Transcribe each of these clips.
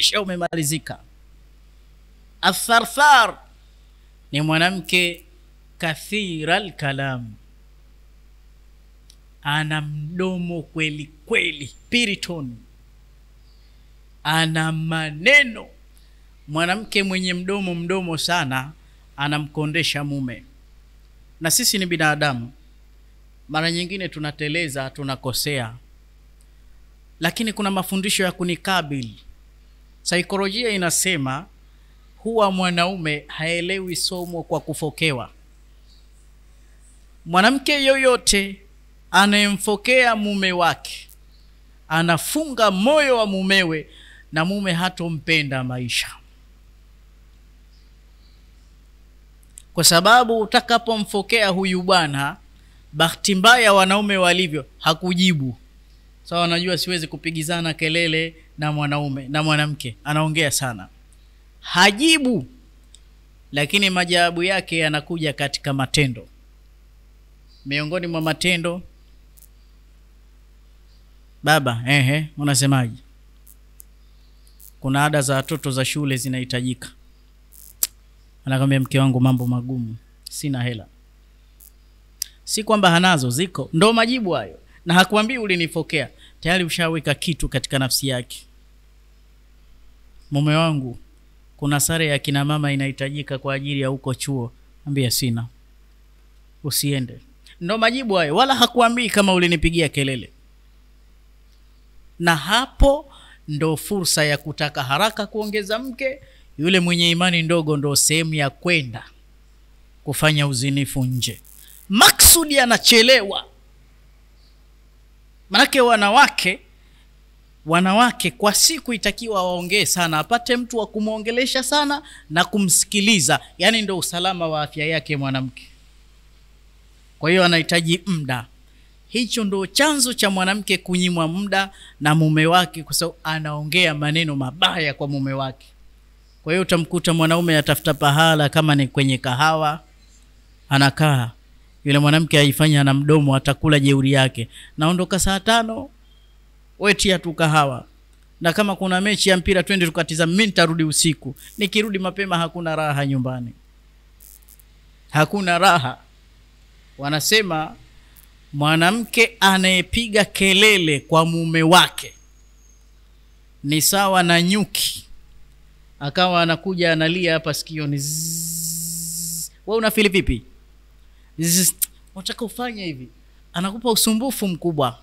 kwisha umemalizika atharthar ni mwanamke kathira lkalam ana mdomo kweli kweli piriton ana maneno. Mwanamke mwenye mdomo mdomo sana anamkondesha mume. Na sisi ni binadamu. Mara nyingine tunateleza tunakosea. Lakini kuna mafundisho ya kunikabili saikolojia inasema huwa mwanaume haelewi somo kwa kufokewa. Mwanamke yoyote anayemfokea mume wake anafunga moyo wa mumewe na mume hatompenda maisha. Kwa sababu utakapomfokea huyu bwana bahati mbaya wanaume walivyo hakujibu. Sawa so, najua siwezi kupigizana kelele na mwanaume na mwanamke. Anaongea sana. Hajibu lakini majawabu yake yanakuja katika matendo. Miongoni mwa matendo baba ehe unasemaje? Kuna ada za watoto za shule zinahitajika. Anakwambia mke wangu mambo magumu sina hela. Si kwamba hanazo ziko. Ndo majibu hayo. Na hakuambii ulinifokea tayari ushaweka kitu katika nafsi yake mume wangu kuna sare ya kina mama inahitajika kwa ajili ya huko chuo. Ambia sina. Usiende. Ndo majibu hayo. Wala hakuambii kama ulinipigia kelele. Na hapo ndo fursa ya kutaka haraka kuongeza mke. Yule mwenye imani ndogo ndo sehemu ya kwenda kufanya uzinifu nje. Maksudi anachelewa. Manake wanawake wanawake kwa siku itakiwa waongee sana apate mtu wa kumwongelesha sana na kumsikiliza. Yaani ndo usalama wa afya yake mwanamke. Kwa hiyo anahitaji muda. Hicho ndo chanzo cha mwanamke kunyimwa muda na mume wake kwa sababu anaongea maneno mabaya kwa mume wake. Kwa hiyo utamkuta mwanaume atafuta pahala kama ni kwenye kahawa anakaa. Yule mwanamke aifanya na mdomo atakula jeuri yake. Naondoka saa tano wetia tu kahawa. Na kama kuna mechi ya mpira twende tukatizama mi nitarudi usiku. Nikirudi mapema hakuna raha nyumbani. Hakuna raha. Wanasema mwanamke anayepiga kelele kwa mume wake ni sawa na nyuki. Akawa anakuja analia hapa sikioni. We unafili vipi? Unataka ufanye hivi. Anakupa usumbufu mkubwa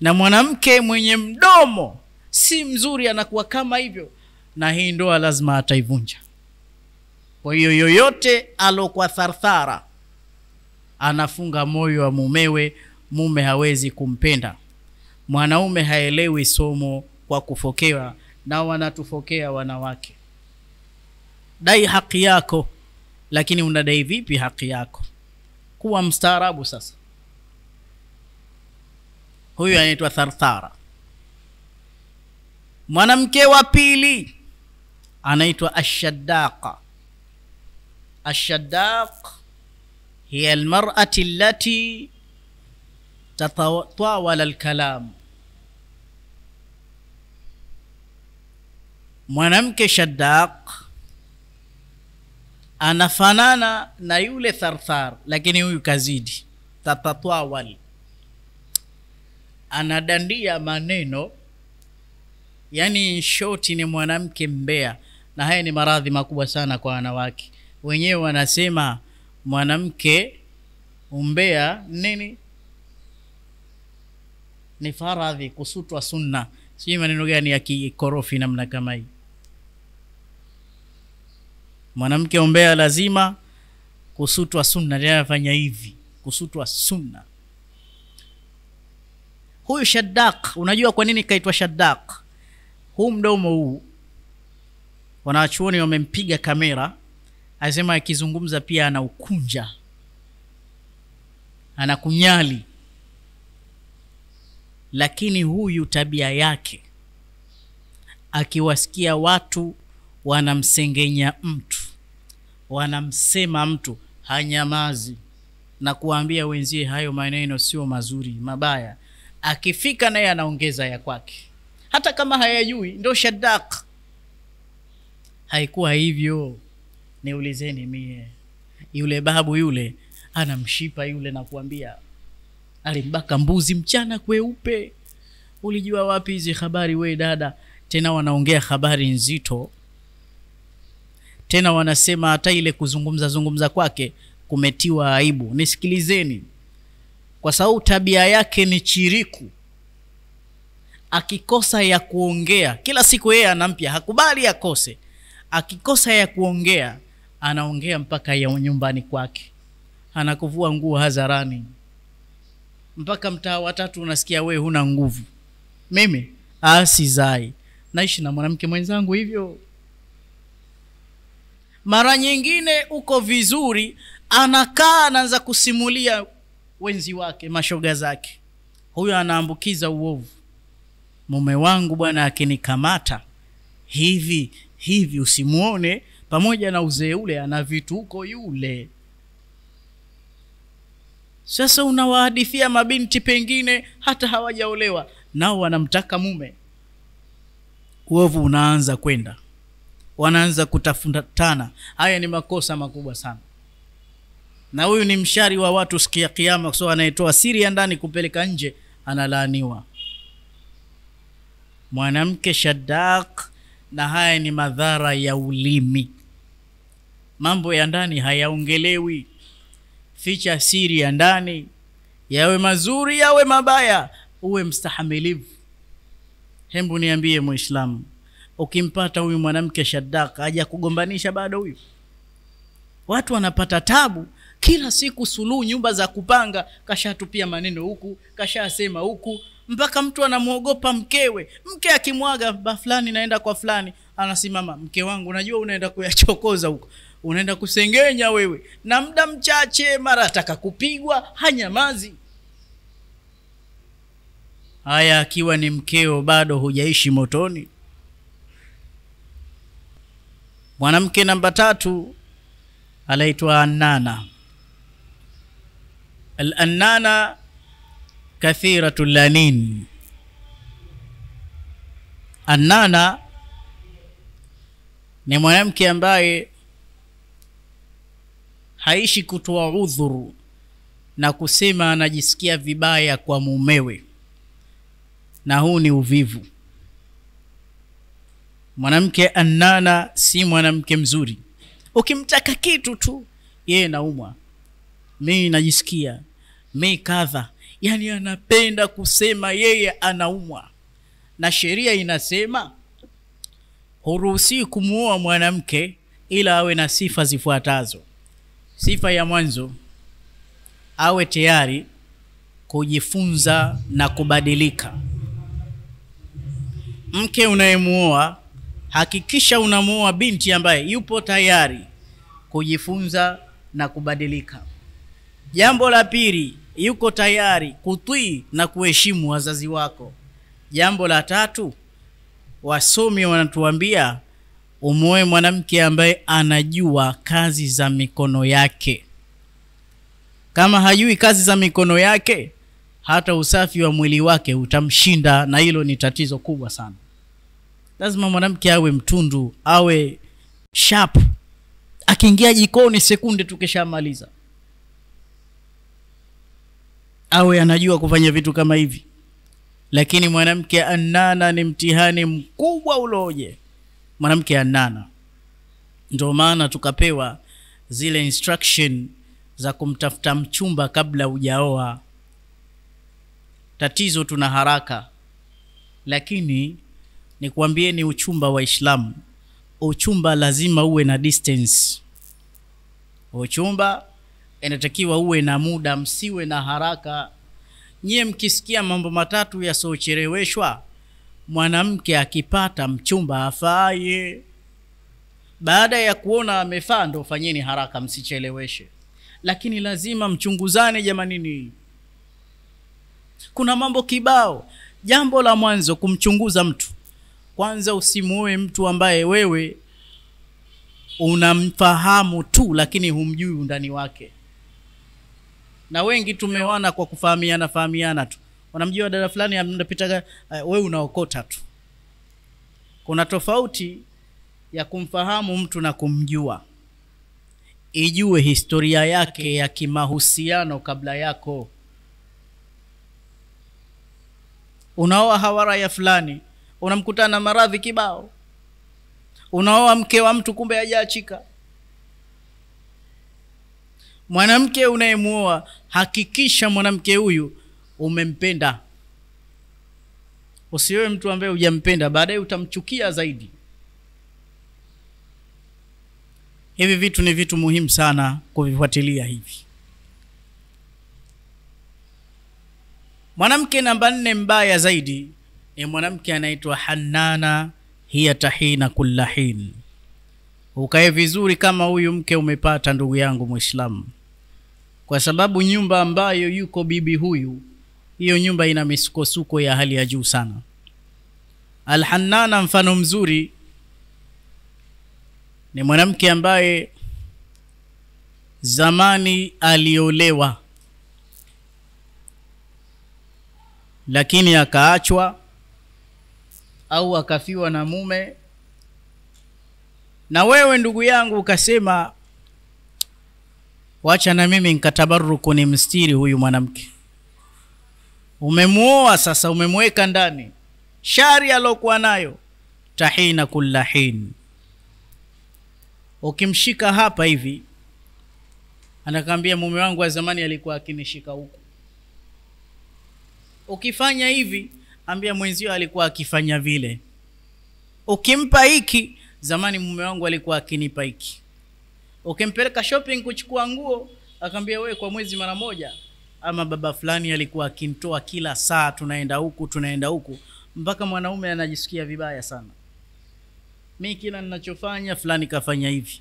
na mwanamke mwenye mdomo si mzuri anakuwa kama hivyo na hii ndoa lazima ataivunja. Kwa hiyo yoyote alokuwa tharthara anafunga moyo wa mumewe mume hawezi kumpenda. Mwanaume haelewi somo kwa kufokewa na wanatufokea wanawake. Dai haki yako lakini unadai vipi haki yako? Kuwa mstaarabu sasa huyu anaitwa tharthara. Mwanamke wa pili anaitwa ashaddaqa. Ashaddaq hiya almar'ati allati tatawala alkalam. Mwanamke shaddaq anafanana na yule tharthar lakini huyu kazidi. Tatatwawal anadandia maneno. Yani shoti ni mwanamke mbea. Na haya ni maradhi makubwa sana kwa wanawake. Wenyewe wanasema mwanamke umbea nini? Ni faradhi kusutwa sunna. Sijui maneno gani ya kikorofi namna kama hii. Mwanamke umbea lazima kusutwa sunna. Anafanya hivi? Kusutwa sunna huyu shaddaq unajua kwa nini kaitwa shaddaq? Huu mdomo huu wanawachuoni wamempiga kamera asema akizungumza pia anaukunja anakunyali. Lakini huyu tabia yake akiwasikia watu wanamsengenya mtu wanamsema mtu hanyamazi. Na kuwaambia wenzie hayo maneno sio mazuri mabaya akifika naye anaongeza ya kwake. Hata kama hayajui ndo shaddaq. Haikuwa hivyo. Niulizeni mie. Yule babu yule anamshipa yule na kuambia alimbaka mbuzi mchana kweupe. Ulijua wapi hizi habari we dada? Tena wanaongea habari nzito. Tena wanasema hata ile kuzungumza zungumza kwake kumetiwa aibu. Nisikilizeni kwa sababu tabia yake ni chiriku. Akikosa ya kuongea kila siku yeye anampya hakubali akose. Akikosa ya kuongea anaongea mpaka ya nyumbani kwake. Anakuvua nguo hadharani. Mpaka mtaa watatu unasikia wewe huna nguvu. Mimi asizai naishi na mwanamke mwenzangu hivyo. Mara nyingine uko vizuri anakaa anaanza kusimulia wenzi wake mashoga zake. Huyo anaambukiza uovu. Mume wangu bwana akinikamata hivi hivi usimuone pamoja na uzee ule ana vitu vituko yule. Sasa unawahadithia mabinti pengine hata hawajaolewa nao wanamtaka mume. Uovu unaanza kwenda. Wanaanza kutafutana. Haya ni makosa makubwa sana na huyu ni mshari wa watu siku ya kiama sababu anayetoa siri ya ndani kupeleka nje analaaniwa. Mwanamke shaddaq, na haya ni madhara ya ulimi. Mambo ya ndani hayaongelewi. Ficha siri ya ndani yawe mazuri yawe mabaya uwe mstahamilivu. Hembu niambie Muislamu, ukimpata huyu mwanamke shaddaq, haja kugombanisha bado huyu? Watu wanapata tabu kila siku suluhu nyumba za kupanga kashatupia maneno huku kashasema huku. Mpaka mtu anamwogopa mkewe. Mke akimwaga ba fulani naenda kwa fulani. Anasimama mke wangu najua unaenda kuyachokoza huko. Unaenda kusengenya wewe. Na muda mchache mara ataka kupigwa hanyamazi. Haya akiwa ni mkeo bado hujaishi motoni. Mwanamke namba tatu anaitwa annana alannana kathiratu lanin annana ni mwanamke ambaye haishi kutoa udhuru na kusema anajisikia vibaya kwa mumewe. Na huu ni uvivu. Mwanamke annana si mwanamke mzuri. Ukimtaka kitu tu yeye naumwa mimi najisikia mi kadha yaani anapenda kusema yeye anaumwa. Na sheria inasema huruhusii kumuoa mwanamke ila awe na sifa zifuatazo. Sifa ya mwanzo awe tayari kujifunza na kubadilika. Mke unayemuoa hakikisha unamuoa binti ambaye yupo tayari kujifunza na kubadilika. Jambo la pili yuko tayari kutwii na kuheshimu wazazi wako. Jambo la tatu wasomi wanatuambia umoe mwanamke ambaye anajua kazi za mikono yake. Kama hajui kazi za mikono yake hata usafi wa mwili wake utamshinda na hilo ni tatizo kubwa sana. Lazima mwanamke awe mtundu awe sharp. Akiingia jikoni sekunde tukishamaliza awe anajua kufanya vitu kama hivi. Lakini mwanamke anana ni mtihani mkubwa uloje mwanamke anana. Ndio maana tukapewa zile instruction za kumtafuta mchumba kabla hujaoa. Tatizo tuna haraka. Lakini nikwambieni uchumba wa islamu uchumba lazima uwe na distance. Uchumba inatakiwa uwe na muda msiwe na haraka. Nyie mkisikia mambo matatu yasiocheleweshwa mwanamke akipata mchumba afaye baada ya kuona amefaa ndo fanyeni haraka msicheleweshe. Lakini lazima mchunguzane jamanini kuna mambo kibao. Jambo la mwanzo kumchunguza mtu. Kwanza usimuoe mtu ambaye wewe unamfahamu tu lakini humjui undani wake na wengi tumewana kwa kufahamiana fahamiana tu. Wanamjua dada fulani anapitaga uh, wewe unaokota tu. Kuna tofauti ya kumfahamu mtu na kumjua. Ijue historia yake ya kimahusiano kabla yako. Unaoa hawara ya fulani unamkutana na maradhi kibao. Unaoa mke wa mtu kumbe hajaachika mwanamke unayemuoa hakikisha mwanamke huyu umempenda. Usiwewe mtu ambaye hujampenda baadaye utamchukia zaidi. Hivi vitu ni vitu muhimu sana kuvifuatilia hivi. Mwanamke namba nne mbaya zaidi ni mwanamke anaitwa hanana hiya tahina kulla hin. Ukae vizuri kama huyu mke umepata ndugu yangu mwislamu kwa sababu nyumba ambayo yuko bibi huyu hiyo nyumba ina misukosuko ya hali ya juu sana. Alhanana mfano mzuri ni mwanamke ambaye zamani aliolewa lakini akaachwa au akafiwa na mume. Na wewe ndugu yangu ukasema wacha na mimi nkatabaruku ni mstiri huyu mwanamke. Umemuoa sasa umemweka ndani. Shari alokuwa nayo tahina kulla hin. Ukimshika hapa hivi anakwambia mume wangu wa zamani alikuwa akinishika huku. Ukifanya hivi ambia mwenzio alikuwa akifanya vile. Ukimpa hiki zamani mume wangu alikuwa akinipa hiki ukimpeleka shopping kuchukua nguo akaambia wewe kwa mwezi mara moja. Ama baba fulani alikuwa akimtoa kila saa tunaenda huku tunaenda huku. Mpaka mwanaume anajisikia vibaya sana. Mi kila ninachofanya fulani kafanya hivi.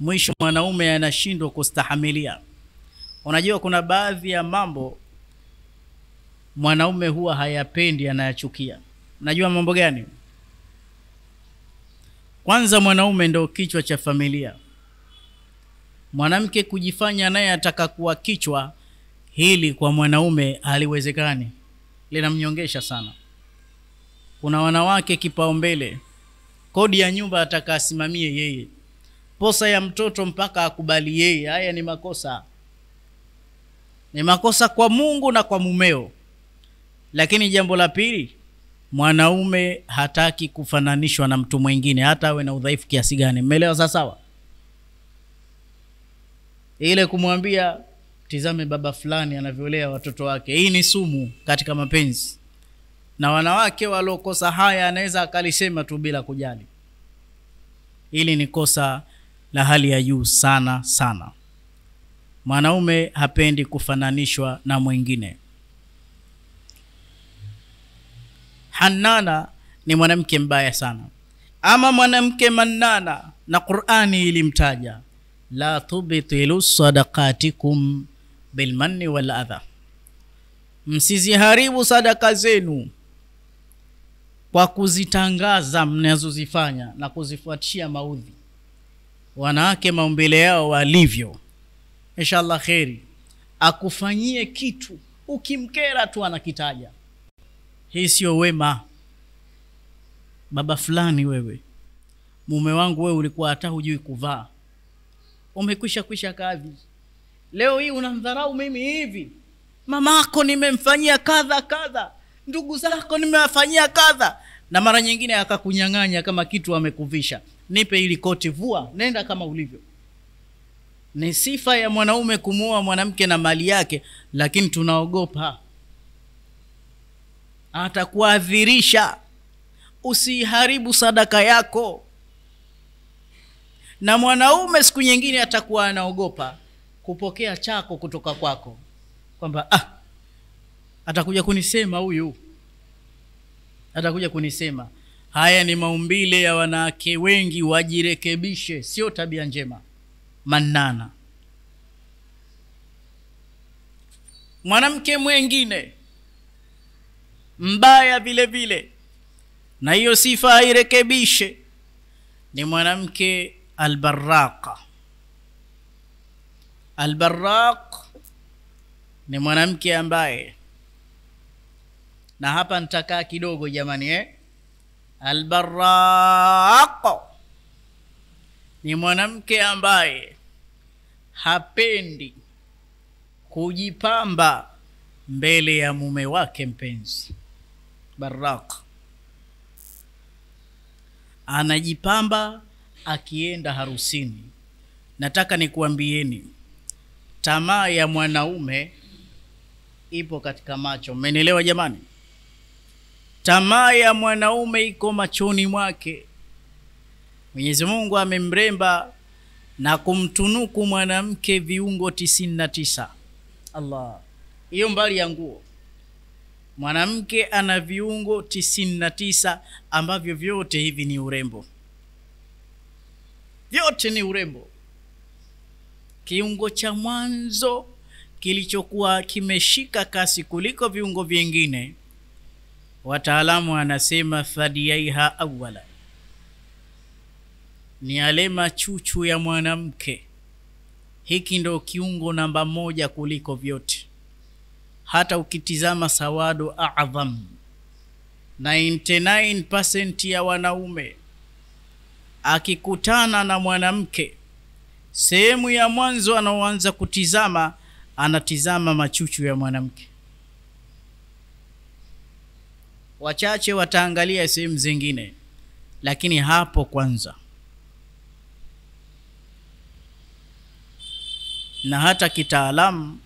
Mwisho mwanaume anashindwa kustahamilia. Unajua kuna baadhi ya mambo mwanaume huwa hayapendi anayachukia. Unajua mambo gani kwanza mwanaume ndo kichwa cha familia. Mwanamke kujifanya naye ataka kuwa kichwa hili kwa mwanaume haliwezekani. Linamnyongesha sana. Kuna wanawake kipaumbele. Kodi ya nyumba ataka asimamie yeye. Posa ya mtoto mpaka akubali yeye. Haya ni makosa. Ni makosa kwa mungu na kwa mumeo. Lakini jambo la pili mwanaume hataki kufananishwa na mtu mwingine hata awe na udhaifu kiasi gani. Mmeelewa sawasawa ile kumwambia tizame baba fulani anavyolea watoto wake. Hii ni sumu katika mapenzi. Na wanawake waliokosa haya anaweza akalisema tu bila kujali. Ili ni kosa la hali ya juu sana sana. Mwanaume hapendi kufananishwa na mwingine hanana ni mwanamke mbaya sana. Ama mwanamke mannana na qurani ilimtaja la tubtilu sadaqatikum bilmanni wal adha. Msiziharibu sadaka zenu kwa kuzitangaza mnazozifanya na kuzifuatishia maudhi. Wanawake maumbile yao walivyo. Inshallah kheri akufanyie kitu ukimkera tu anakitaja hii sio wema. Baba fulani wewe. Mume wangu wewe ulikuwa hata hujui kuvaa. Umekwisha kwisha kadhi leo hii unamdharau mimi hivi. Mamako nimemfanyia kadha kadha. Ndugu zako nimewafanyia kadha. Na mara nyingine akakunyang'anya kama kitu amekuvisha. Nipe ili koti vua. Nenda kama ulivyo. Ni sifa ya mwanaume kumuoa mwanamke na mali yake lakini tunaogopa atakuadhirisha. Usiharibu sadaka yako. Na mwanaume siku nyingine atakuwa anaogopa kupokea chako kutoka kwako. Kwamba ah atakuja kunisema huyu. Atakuja kunisema. Haya ni maumbile ya wanawake wengi wajirekebishe. Sio tabia njema. Manana. Mwanamke mwengine mbaya vile vile. Na hiyo sifa airekebishe ni mwanamke albaraka albaraq ni mwanamke ambaye na hapa nitakaa kidogo jamani eh? albaraq ni mwanamke ambaye hapendi kujipamba mbele ya mume wake mpenzi baraq anajipamba akienda harusini. Nataka nikuambieni tamaa ya mwanaume ipo katika macho. Mmenielewa jamani? Tamaa ya mwanaume iko machoni mwake. Mwenyezi mungu amemremba na kumtunuku mwanamke viungo tisini na tisa. Allah hiyo mbali ya nguo mwanamke ana viungo tisini na tisa ambavyo vyote hivi ni urembo. Vyote ni urembo. Kiungo cha mwanzo kilichokuwa kimeshika kasi kuliko viungo vingine wataalamu anasema thadiyaiha awala ni yale machuchu ya mwanamke. Hiki ndo kiungo namba moja kuliko vyote hata ukitizama sawadu adham 99% ya wanaume akikutana na mwanamke sehemu ya mwanzo anaoanza kutizama anatizama machuchu ya mwanamke. Wachache wataangalia sehemu zingine lakini hapo kwanza. Na hata kitaalamu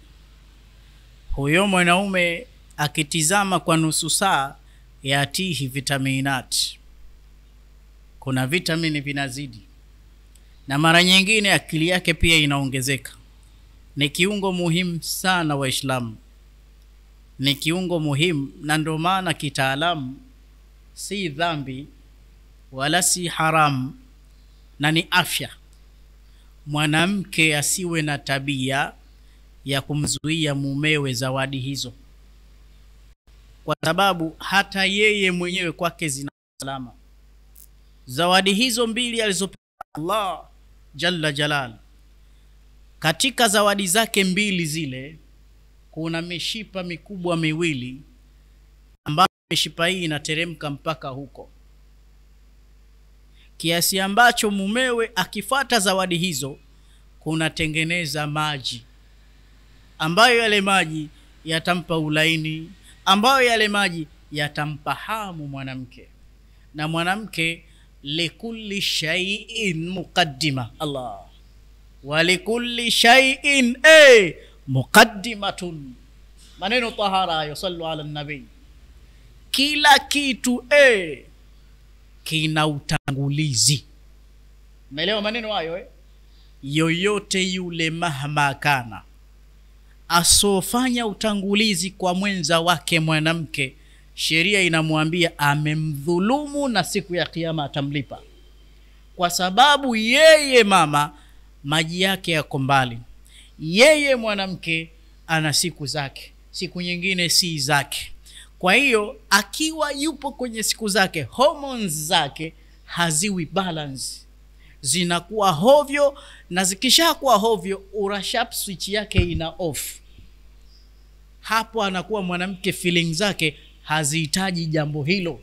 huyo mwanaume akitizama kwa nusu saa yatihi vitaminati kuna vitamini vinazidi. Na mara nyingine akili yake pia inaongezeka. Ni kiungo muhimu sana waislamu. Ni kiungo muhimu na ndio maana kitaalamu si dhambi wala si haramu na ni afya. Mwanamke asiwe na tabia ya kumzuia mumewe zawadi hizo. Kwa sababu hata yeye mwenyewe kwake zina salama zawadi hizo mbili alizopewa allah jalla jalal. Katika zawadi zake mbili zile kuna mishipa mikubwa miwili ambayo mishipa hii inateremka mpaka huko. Kiasi ambacho mumewe akifata zawadi hizo kunatengeneza maji ambayo yale maji yatampa ulaini ambayo yale maji yatampa hamu mwanamke. Na mwanamke likulli shay'in muqaddima. Allah. Wa likulli shay'in e muqaddimatun. Maneno tahara hayo sallu ala nabii kila kitu e kina utangulizi. Umeelewa maneno hayo eh? yoyote yule mahma kana asofanya utangulizi kwa mwenza wake mwanamke sheria inamwambia amemdhulumu na siku ya kiama atamlipa. Kwa sababu yeye mama maji yake yako mbali. Yeye mwanamke ana siku zake siku nyingine si zake. Kwa hiyo akiwa yupo kwenye siku zake zake haziwi balance zinakuwa hovyo na zikishakuwa hovyo urashap switch yake ina off. Hapo anakuwa mwanamke feeling zake hazihitaji jambo hilo.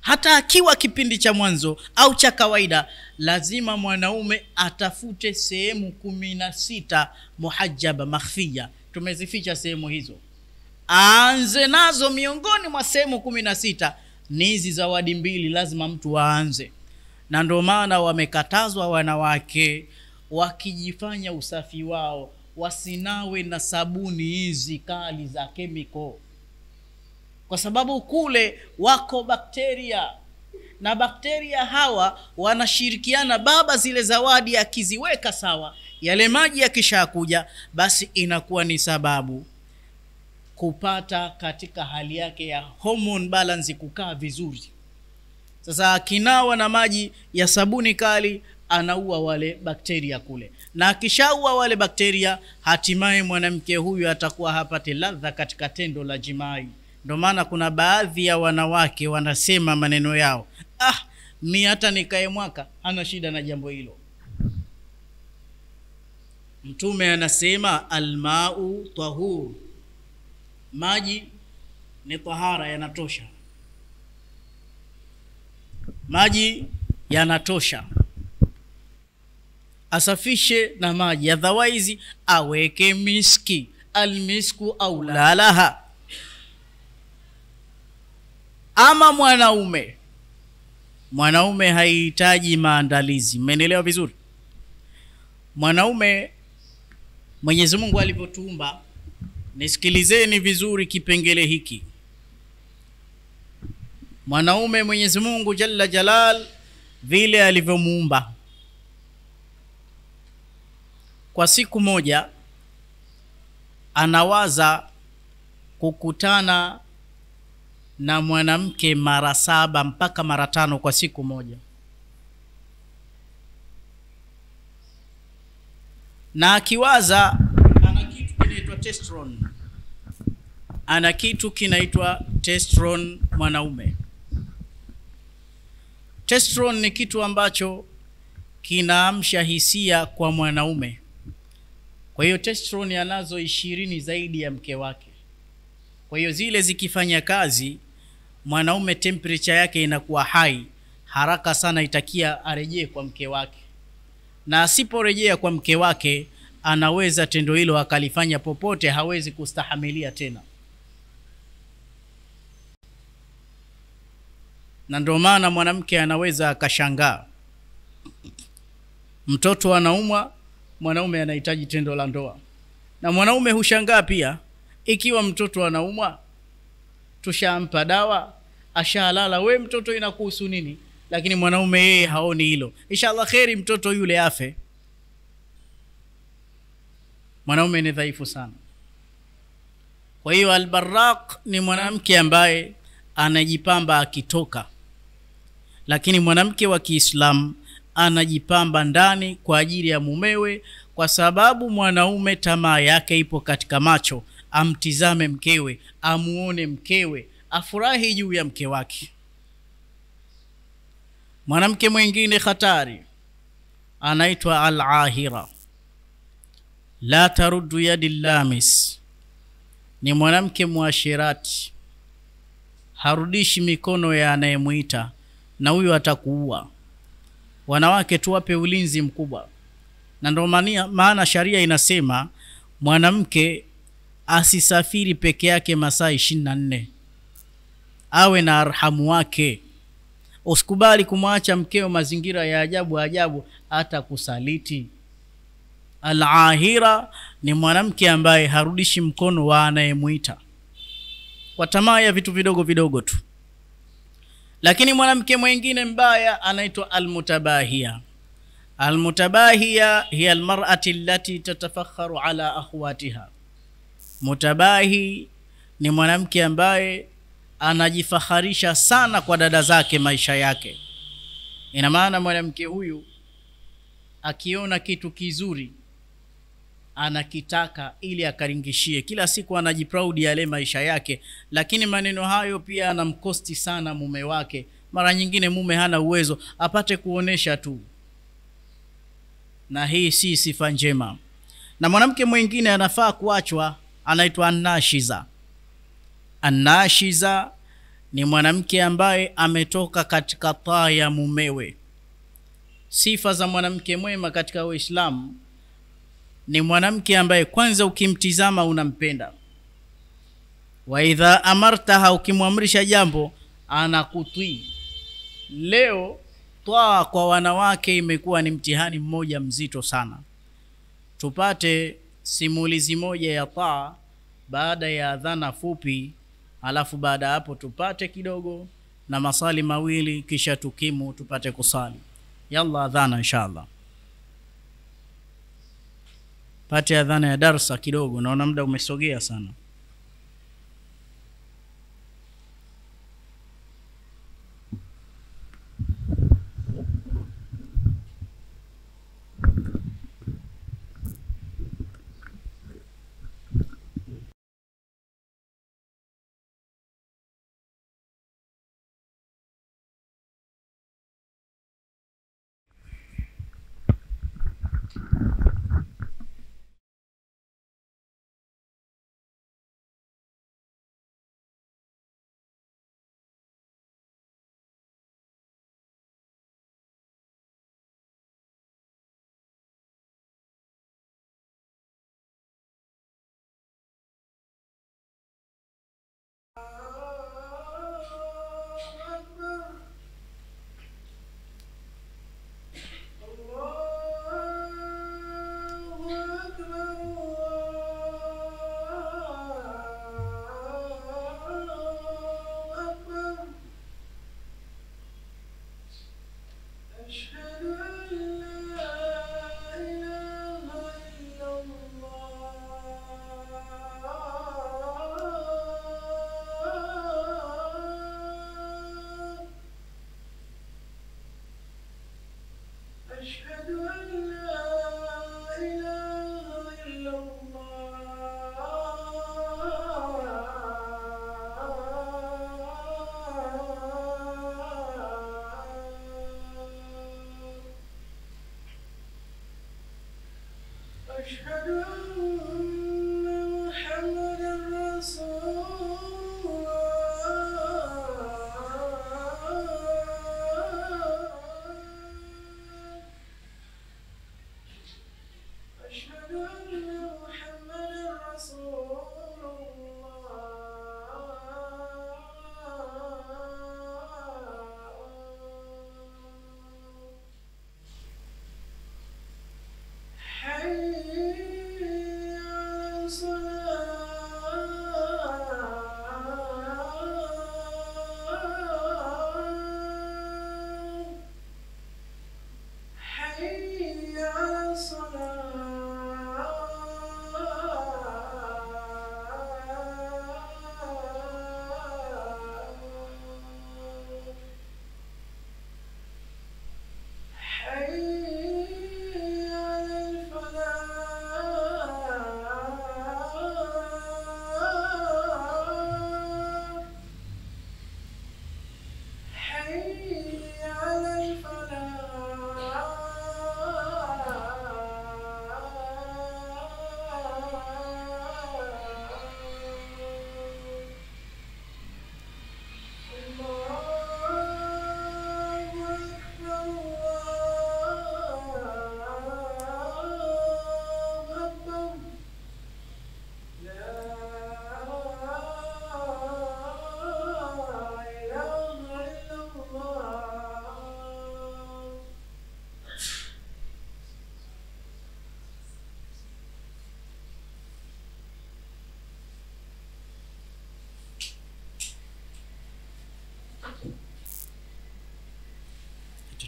Hata akiwa kipindi cha mwanzo au cha kawaida lazima mwanaume atafute sehemu kumi na sita muhajaba makhfia tumezificha sehemu hizo. Aanze nazo miongoni mwa sehemu kumi na sita ni hizi zawadi mbili lazima mtu aanze na ndio maana wamekatazwa wanawake wakijifanya usafi wao wasinawe na sabuni hizi kali za kemiko. Kwa sababu kule wako bakteria na bakteria hawa wanashirikiana baba zile zawadi akiziweka sawa yale maji yakishakuja basi inakuwa ni sababu kupata katika hali yake ya hormone balance kukaa vizuri sasa akinawa na maji ya sabuni kali anaua wale bakteria kule. Na akishaua wale bakteria hatimaye mwanamke huyu atakuwa hapati ladha katika tendo la jimai. Ndio maana kuna baadhi ya wanawake wanasema maneno yao. Ah mi hata nikae mwaka hana shida na jambo hilo. Mtume anasema almau tahur. Maji ni tahara yanatosha maji yanatosha. Asafishe na maji adhawaizi aweke miski. Almisku aulalaha. Ama mwanaume. Mwanaume haihitaji maandalizi. Mmenielewa vizuri? Mwanaume mwenyezi mungu alivyotuumba nisikilizeni vizuri kipengele hiki mwanaume mwenyezi mungu jalla jalal vile alivyomuumba. Kwa siku moja anawaza kukutana na mwanamke mara saba mpaka mara tano kwa siku moja. Na akiwaza ana kitu kinaitwa testosterone. Ana kitu kinaitwa testosterone mwanaume testosterone ni kitu ambacho kinaamsha hisia kwa mwanaume. Kwa hiyo testosterone anazo ishirini zaidi ya mke wake. Kwa hiyo zile zikifanya kazi mwanaume temperature yake inakuwa hai haraka sana itakia arejee kwa mke wake. Na asiporejea kwa mke wake anaweza tendo hilo akalifanya popote hawezi kustahamilia tena na ndio maana mwanamke anaweza akashangaa. Mtoto anaumwa mwanaume anahitaji tendo la ndoa. Na mwanaume hushangaa pia ikiwa mtoto anaumwa tushampa dawa ashalala we mtoto inakuhusu nini? Lakini mwanaume yeye haoni hilo. Inshallah kheri mtoto yule afe. Mwanaume ni dhaifu sana. Kwa hiyo albaraq ni mwanamke ambaye anajipamba akitoka lakini mwanamke wa kiislamu anajipamba ndani kwa ajili ya mumewe kwa sababu mwanaume tamaa yake ipo katika macho. Amtizame mkewe amuone mkewe afurahi juu ya mke wake. Mwanamke mwingine hatari anaitwa al-ahira, la taruddu yadi lamis. Ni mwanamke mwashirati harudishi mikono ya anayemwita na huyo atakuua. Wanawake tuwape ulinzi mkubwa. Na ndo maana sharia inasema mwanamke asisafiri peke yake masaa ishirini na nne. Awe na arhamu wake. Usikubali kumwacha mkeo mazingira ya ajabu ajabu hata kusaliti. Alahira ni mwanamke ambaye harudishi mkono wa anayemwita. Kwa tamaa ya vitu vidogo vidogo tu lakini mwanamke mwingine mbaya anaitwa almutabahia. Almutabahia hiya almar'ati allati tatafakharu ala akhwatiha. Mutabahi ni mwanamke ambaye anajifaharisha sana kwa dada zake maisha yake. Ina maana mwanamke huyu akiona kitu kizuri anakitaka ili akaringishie. Kila siku anajiproudi yale maisha yake lakini maneno hayo pia anamkosti sana mume wake. Mara nyingine mume hana uwezo apate kuonesha tu. Na hii si sifa njema. Na mwanamke mwingine anafaa kuachwa anaitwa annashiza annashiza ni mwanamke ambaye ametoka katika taa ya mumewe. Sifa za mwanamke mwema katika uislamu ni mwanamke ambaye kwanza ukimtizama unampenda. Wa idha amartaha ukimwamrisha jambo anakutii leo twaa kwa wanawake imekuwa ni mtihani mmoja mzito sana. Tupate simulizi moja ya taa baada ya adhana fupi alafu baada ya hapo tupate kidogo na masali mawili kisha tukimu tupate kusali. Yalla adhana inshallah pate adhana ya darsa kidogo naona muda umesogea sana Andrew.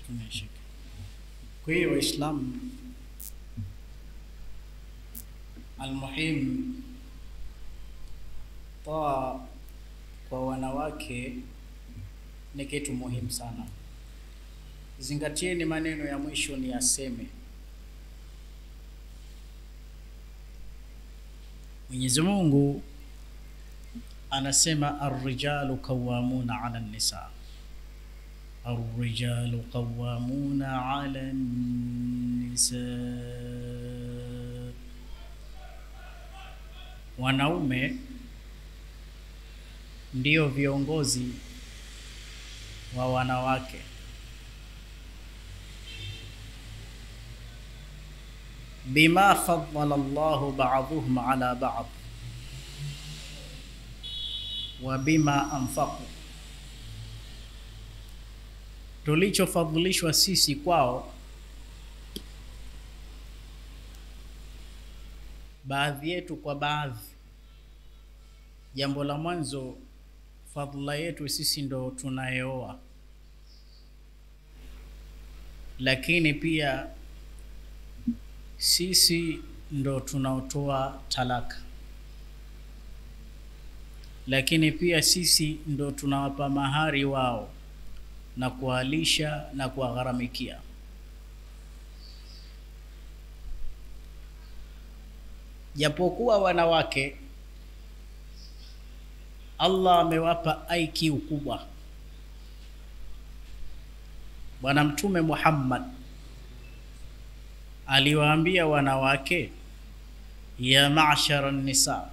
Acha tunashika. Kwa hiyo Waislamu, almuhim toa kwa wanawake ni kitu muhimu sana. Zingatieni maneno ya mwisho ni yaseme. Mwenyezi Mungu anasema arrijalu kawamuna ala nisa الرجال قوامون على النساء wanaume ndio viongozi wa wanawake bima faddala Allahu ba'dhum ala ba'd wa bima anfaqu tulichofadhilishwa sisi kwao, baadhi yetu kwa baadhi. Jambo la mwanzo, fadhila yetu sisi ndo tunayeoa, lakini pia sisi ndo tunaotoa talaka, lakini pia sisi ndo tunawapa mahari wao na kuwalisha na kuwagharamikia. Japokuwa wanawake Allah amewapa IQ kubwa. Bwana Mtume Muhammad aliwaambia wanawake, ya ma'shara nisa,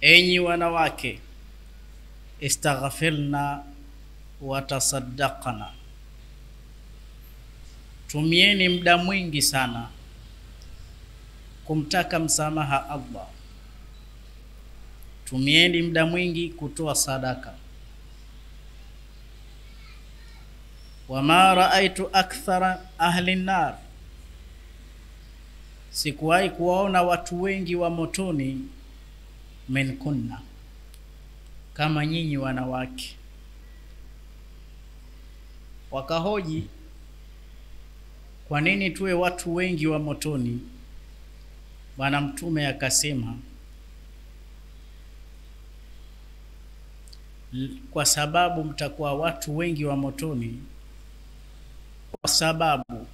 enyi wanawake, istaghfirna watasaddaqna, tumieni muda mwingi sana kumtaka msamaha Allah, tumieni muda mwingi kutoa sadaka. Wama raaitu akthara ahli nar, sikuwahi kuwaona watu wengi wa motoni. Min kunna, kama nyinyi wanawake wakahoji kwa nini tuwe watu wengi wa motoni? Bwana Mtume akasema kwa sababu mtakuwa watu wengi wa motoni, kwa sababu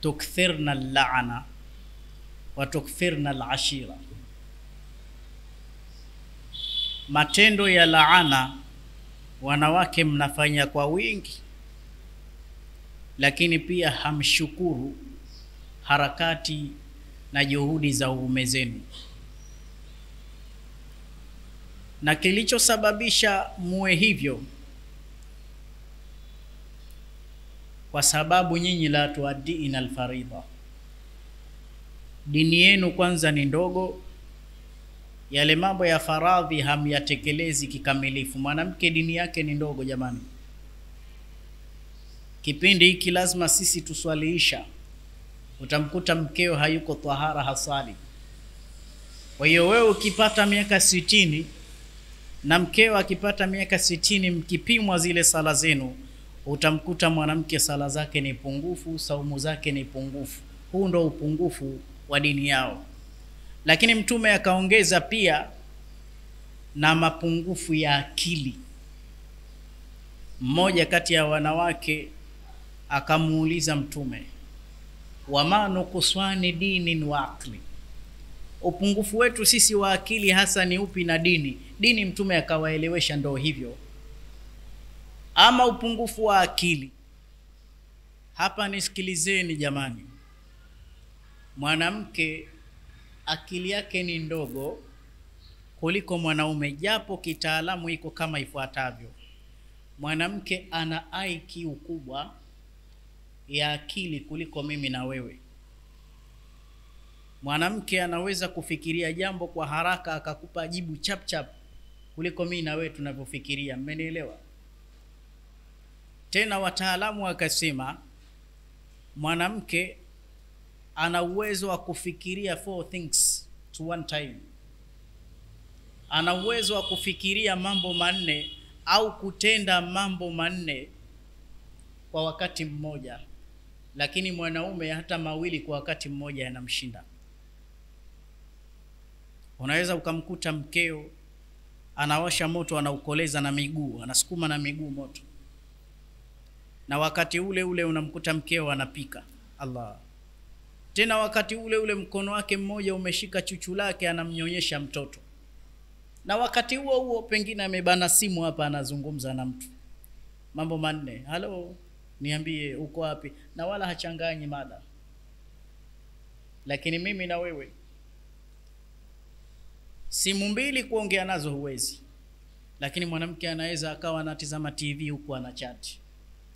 tukthirna llana wa tukthirna alashira, matendo ya laana wanawake mnafanya kwa wingi lakini pia hamshukuru harakati na juhudi za uume zenu. Na kilichosababisha muwe hivyo kwa sababu nyinyi la tuaddiina alfaridha. Dini yenu kwanza ni ndogo yale mambo ya faradhi hamyatekelezi kikamilifu. Mwanamke dini yake ni ndogo jamani. Kipindi hiki lazima sisi tuswaliisha. Utamkuta mkeo hayuko tahara hasali kwa hiyo wewe ukipata miaka sitini na mkeo akipata miaka sitini mkipimwa zile sala zenu utamkuta mwanamke sala zake ni pungufu saumu zake ni pungufu. Huu ndo upungufu wa dini yao lakini mtume akaongeza pia na mapungufu ya akili. Mmoja kati ya wanawake akamuuliza mtume wama nukuswani dinin wa akli upungufu wetu sisi wa akili hasa ni upi na dini? Dini mtume akawaelewesha ndo hivyo. Ama upungufu wa akili? Hapa nisikilizeni jamani. Mwanamke akili yake ni ndogo kuliko mwanaume japo kitaalamu iko kama ifuatavyo. Mwanamke ana IQ kubwa ya akili kuliko mimi na wewe. Mwanamke anaweza kufikiria jambo kwa haraka akakupa jibu chap chap kuliko mimi na wewe tunavyofikiria. Mmenielewa? Tena wataalamu wakasema mwanamke ana uwezo wa kufikiria four things to one time. Ana uwezo wa kufikiria mambo manne au kutenda mambo manne kwa wakati mmoja. Lakini mwanaume hata mawili kwa wakati mmoja yanamshinda. Unaweza ukamkuta mkeo anawasha moto anaukoleza na miguu anasukuma na miguu moto. Na wakati ule ule unamkuta mkeo anapika. Allah tena wakati ule ule mkono wake mmoja umeshika chuchu lake anamnyonyesha mtoto. Na wakati huo huo pengine amebana simu hapa anazungumza na mtu. Mambo manne. Halo niambie uko wapi? Na wala hachanganyi mada. Lakini mimi na wewe simu mbili kuongea nazo huwezi. Lakini mwanamke anaweza akawa anatizama tv huku anachati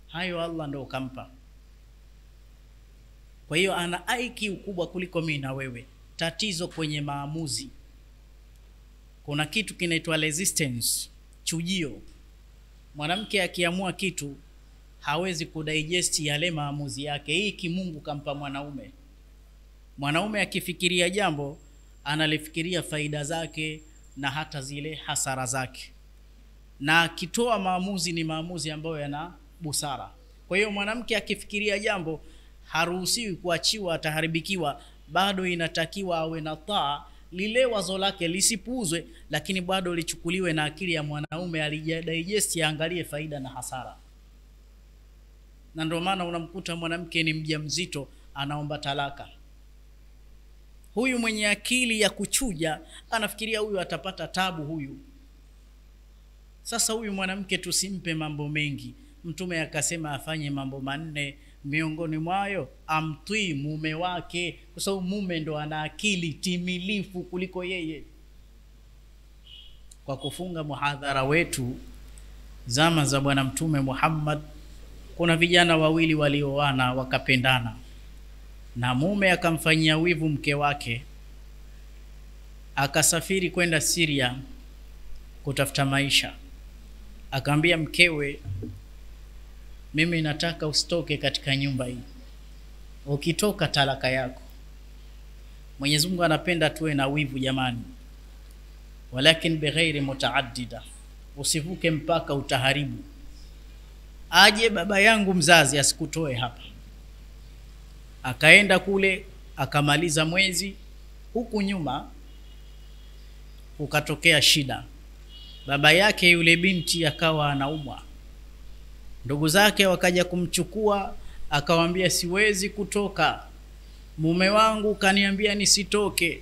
hayo allah ndo ukampa kwa hiyo ana IQ kubwa kuliko mimi na wewe. Tatizo kwenye maamuzi. Kuna kitu kinaitwa resistance chujio. Mwanamke akiamua kitu hawezi kudigest yale maamuzi yake. Hii kimungu kampa mwanaume. Mwanaume akifikiria jambo analifikiria faida zake na hata zile hasara zake. Na akitoa maamuzi ni maamuzi ambayo yana busara. Kwa hiyo mwanamke akifikiria jambo haruhusiwi kuachiwa ataharibikiwa. Bado inatakiwa awe na taa lile wazo lake lisipuuzwe lakini bado lichukuliwe na akili ya mwanaume alijadigest aangalie faida na hasara. Na ndio maana unamkuta mwanamke ni mja mzito anaomba talaka. Huyu mwenye akili ya kuchuja anafikiria huyu atapata tabu huyu. Sasa huyu mwanamke tusimpe mambo mengi. Mtume akasema afanye mambo manne miongoni mwayo amtwii mume wake kwa sababu mume ndo ana akili timilifu kuliko yeye. Kwa kufunga muhadhara wetu zama za bwana mtume muhammad kuna vijana wawili walioana wakapendana na mume akamfanyia wivu mke wake akasafiri kwenda siria kutafuta maisha. Akaambia mkewe mimi nataka usitoke katika nyumba hii. Ukitoka talaka yako. Mwenyezi mungu anapenda tuwe na wivu jamani. Walakin bighairi mutaaddida. Usivuke mpaka utaharibu. Aje baba yangu mzazi asikutoe hapa. Akaenda kule akamaliza mwezi huku nyuma ukatokea shida. Baba yake yule binti akawa anaumwa ndugu zake wakaja kumchukua akawambia siwezi kutoka. Mume wangu kaniambia nisitoke.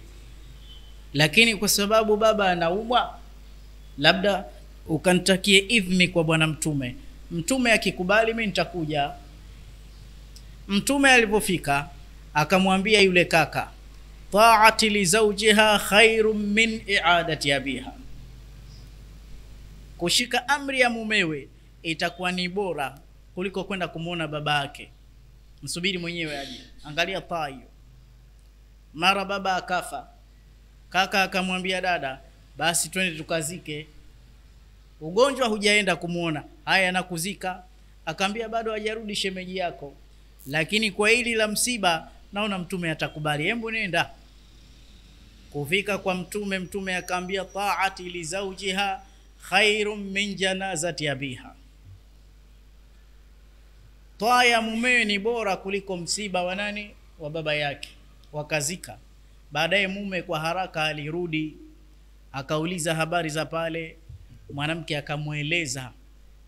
Lakini kwa sababu baba anaumwa labda ukantakie idhni kwa bwana mtume. Mtume akikubali mi nitakuja. Mtume alipofika akamwambia yule kaka taati lizaujiha khairu min iadati abiha. Kushika amri ya mumewe itakuwa ni bora kuliko kwenda kumwona baba yake. Msubiri mwenyewe aje. Angalia taa hiyo. Mara baba akafa kaka akamwambia dada basi twende tukazike. Ugonjwa hujaenda kumwona haya nakuzika akaambia bado hajarudi shemeji yako. Lakini kwa hili la msiba naona mtume atakubali. Hembu nenda. Kufika kwa mtume mtume akaambia taati lizaujiha khairun min janazati abiha taa ya mumewe ni bora kuliko msiba wa nani? Wa baba yake. Wakazika. Baadaye mume kwa haraka alirudi akauliza habari za pale. Mwanamke akamweleza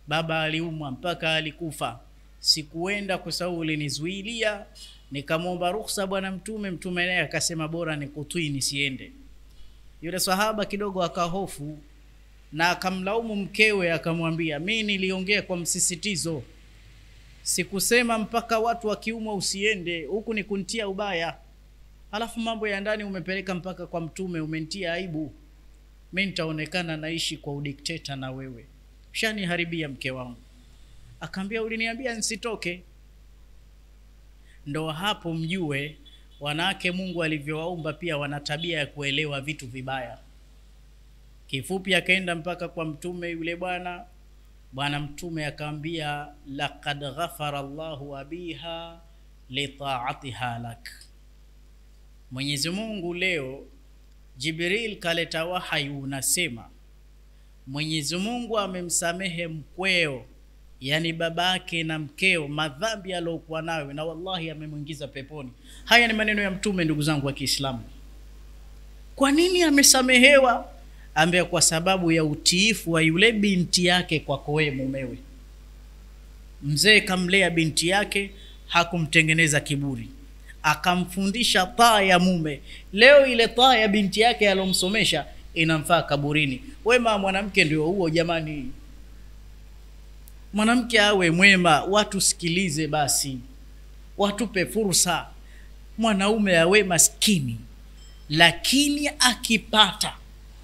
baba aliumwa mpaka alikufa. Sikuenda kwa sababu ulinizuilia. Nikamwomba ruhusa bwana mtume mtume naye akasema bora nikutwii nisiende. Yule sahaba kidogo akahofu na akamlaumu mkewe akamwambia mi niliongea kwa msisitizo sikusema mpaka watu wakiumwa usiende. Huku ni kuntia ubaya. Alafu mambo ya ndani umepeleka mpaka kwa mtume umentia aibu. Mi nitaonekana naishi kwa udikteta na wewe. Shaniharibia mke wangu. Akaambia uliniambia nsitoke. Ndo hapo mjue wanawake mungu alivyowaumba pia wana tabia ya kuelewa vitu vibaya. Kifupi akaenda mpaka kwa mtume yule bwana bwana mtume akaambia laqad ghafara llahu abiha litaatiha lak. Mwenyezi mungu leo jibril kaleta wahai unasema mwenyezi mungu amemsamehe mkweo yani babake na mkeo madhambi aliokuwa nayo na wallahi amemwingiza peponi. Haya ni maneno ya mtume ndugu zangu wa kiislamu. Kwa nini amesamehewa ambia kwa sababu ya utiifu wa yule binti yake kwako wewe mumewe. Mzee kamlea binti yake hakumtengeneza kiburi. Akamfundisha taa ya mume. Leo ile taa ya binti yake alomsomesha inamfaa kaburini. Wema mwanamke ndio huo jamani. Mwanamke awe mwema watu sikilize basi. Watupe fursa. Mwanaume awe maskini. Lakini akipata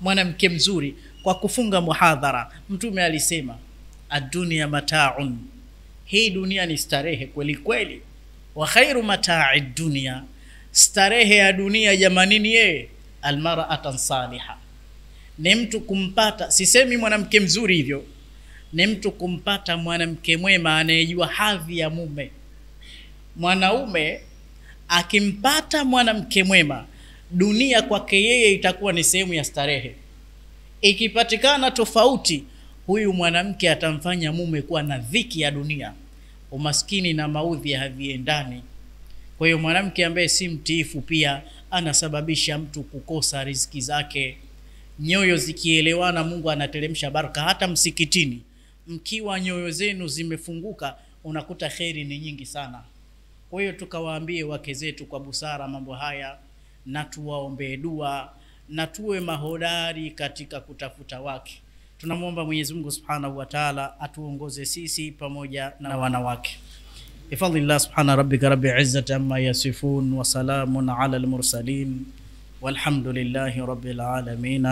mwanamke mzuri kwa kufunga muhadhara. Mtume alisema adunia mataun. Hii dunia ni starehe kweli kweli. Wa khairu matai dunia starehe ya dunia jamanini yeye almaratan saliha. Ni mtu kumpata sisemi mwanamke mzuri hivyo. Ni mtu kumpata mwanamke mwema anayejua hadhi ya mume. Mwanaume akimpata mwanamke mwema dunia kwake yeye itakuwa ni sehemu ya starehe. Ikipatikana tofauti huyu mwanamke atamfanya mume kuwa na dhiki ya dunia. Umaskini na maudhi haviendani. Kwa hiyo mwanamke ambaye si mtiifu pia anasababisha mtu kukosa riziki zake. Nyoyo zikielewana mungu anateremsha baraka hata msikitini. Mkiwa nyoyo zenu zimefunguka unakuta kheri ni nyingi sana. Kwa hiyo tukawaambie wake zetu kwa busara mambo haya na tuwaombee dua na tuwe mahodari katika kutafuta wake. Tunamwomba Mwenyezi Mungu Subhanahu wa Ta'ala atuongoze sisi pamoja na wanawake. Bifadhlillah subhana rabbika rabbil izzati amma yasifun wa salamun ala al-mursalin walhamdulillahi rabbil alamin.